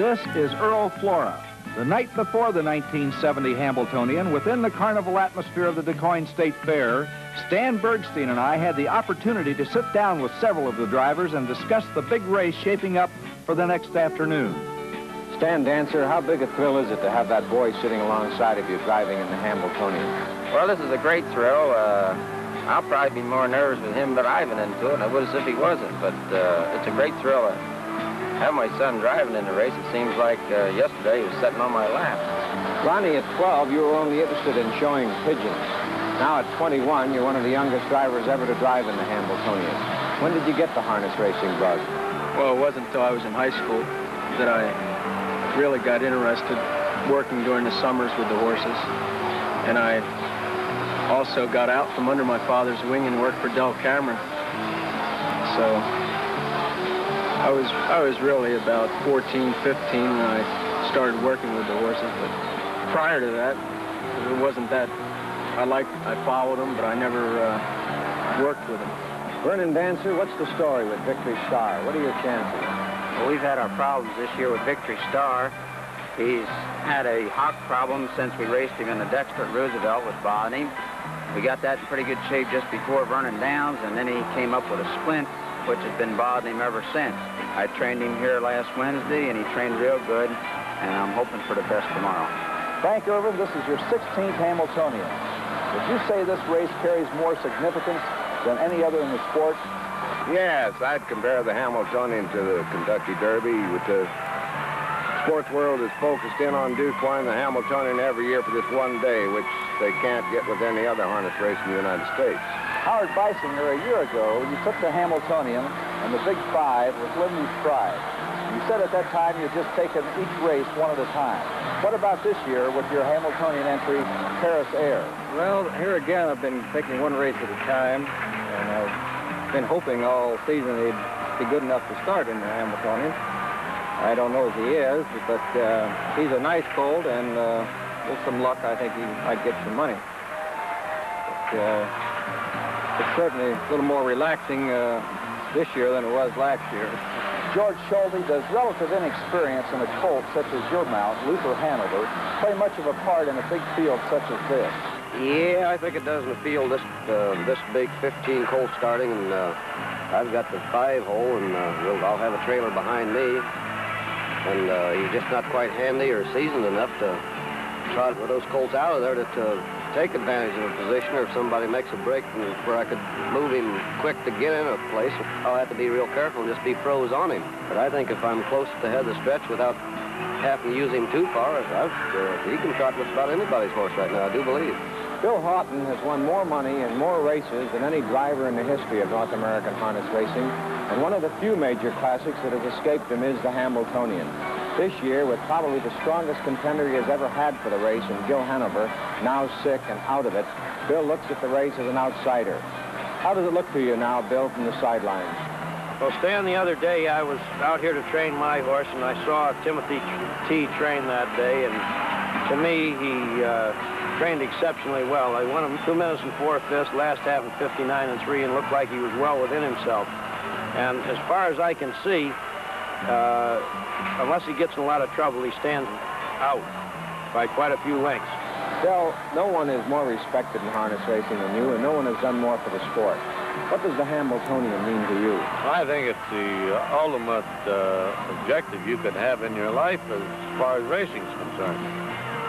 This is Earl Flora. The night before the 1970 Hambletonian, within the carnival atmosphere of the DuQuoin State Fair, Stan Bergstein and I had the opportunity to sit down with several of the drivers and discuss the big race shaping up for the next afternoon. Stan Dancer, how big a thrill is it to have that boy sitting alongside of you driving in the Hambletonian? Well, this is a great thrill. Uh, I'll probably be more nervous with him driving into it than I would as if he wasn't, but uh, it's a great thrill. Have my son driving in the race, it seems like uh, yesterday he was sitting on my lap. Ronnie, at 12, you were only interested in showing pigeons. Now at 21, you're one of the youngest drivers ever to drive in the Hambletonian. When did you get the harness racing bug? Well, it wasn't until I was in high school that I really got interested working during the summers with the horses. And I also got out from under my father's wing and worked for Del Cameron. So I was I was really about 14, 15 when I started working with the horses. But prior to that, it wasn't that. I liked, I followed them, but I never uh, worked with them. Vernon Dancer, what's the story with Victory Star? What are your chances? Well, we've had our problems this year with Victory Star. He's had a hock problem since we raced him in the Dexter at Roosevelt with bothering him. We got that in pretty good shape just before Vernon Downs, and then he came up with a splint which has been bothering him ever since. I trained him here last Wednesday, and he trained real good, and I'm hoping for the best tomorrow. Frank Ervin, this is your 16th Hambletonian. Would you say this race carries more significance than any other in the sport? Yes, I'd compare the Hambletonian to the Kentucky Derby. With the sports world is focused in on DuQuoin, the Hambletonian, every year for this one day, which they can't get with any other harness race in the United States. Howard Beissinger, a year ago, you took the Hambletonian and the Big Five with Lindy's Pride. You said at that time you'd just taken each race one at a time. What about this year with your Hambletonian entry, Paris Air? Well, here again, I've been taking one race at a time, and I've been hoping all season he'd be good enough to start in the Hambletonian. I don't know if he is, but uh, he's a nice colt, and uh, with some luck, I think he might get some money. But, uh, it's certainly a little more relaxing uh, this year than it was last year. George Sholty, does relative inexperience in a colt such as your mount, Luther Hanover, play much of a part in a big field such as this? Yeah, I think it does in a field this uh, this big 15 colt starting, and uh, I've got the five hole, and uh, I'll have a trailer behind me, and uh, he's just not quite handy or seasoned enough to trot with those colts out of there to, to take advantage of a position or if somebody makes a break where I could move him quick to get in a place, I'll have to be real careful and just be froze on him. But I think if I'm close to the head of the stretch without having to use him too far, I've, uh, he can trot with about anybody's horse right now, I do believe. Bill Haughton has won more money and more races than any driver in the history of North American harness racing, and one of the few major classics that has escaped him is the Hambletonian. This year, with probably the strongest contender he has ever had for the race in Gil Hanover, now sick and out of it, Bill looks at the race as an outsider. How does it look to you now, Bill, from the sidelines? Well, Stan, the other day I was out here to train my horse, and I saw Timothy T train that day, and to me, he uh, trained exceptionally well. I won him two minutes and four fifths, last half in 59 and three, and looked like he was well within himself. And as far as I can see, uh, unless he gets in a lot of trouble, he stands out by quite a few lengths. Bill, no one is more respected in harness racing than you, and no one has done more for the sport. What does the Hambletonian mean to you? I think it's the ultimate uh, objective you could have in your life as far as racing is concerned.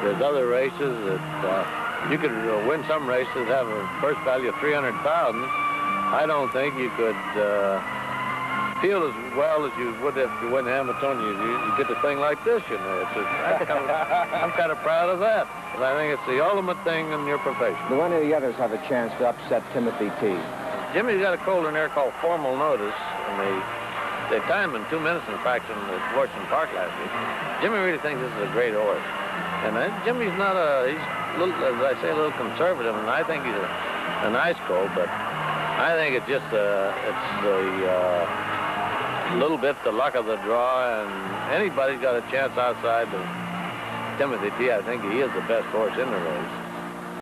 There's other races that uh, you could uh, win some races, have a first value of 300000 I don't think you could uh, feel as well as you would if you win Hamilton. You, you, you get a thing like this, you know. It's kind of, I'm kind of proud of that. And I think it's the ultimate thing in your profession. Do any of the others have a chance to upset Timothy T? Jimmy's got a colt in there called Formal Notice, and they they timed him two minutes, in fact, in the Fortune Park last week. Jimmy really thinks this is a great horse. And uh, Jimmy's not a, he's, a little, as I say, a little conservative, and I think he's a, a nice colt, but I think it's just, uh, it's the, uh, little bit the luck of the draw, and anybody's got a chance outside of Timothy T. I think he is the best horse in the race.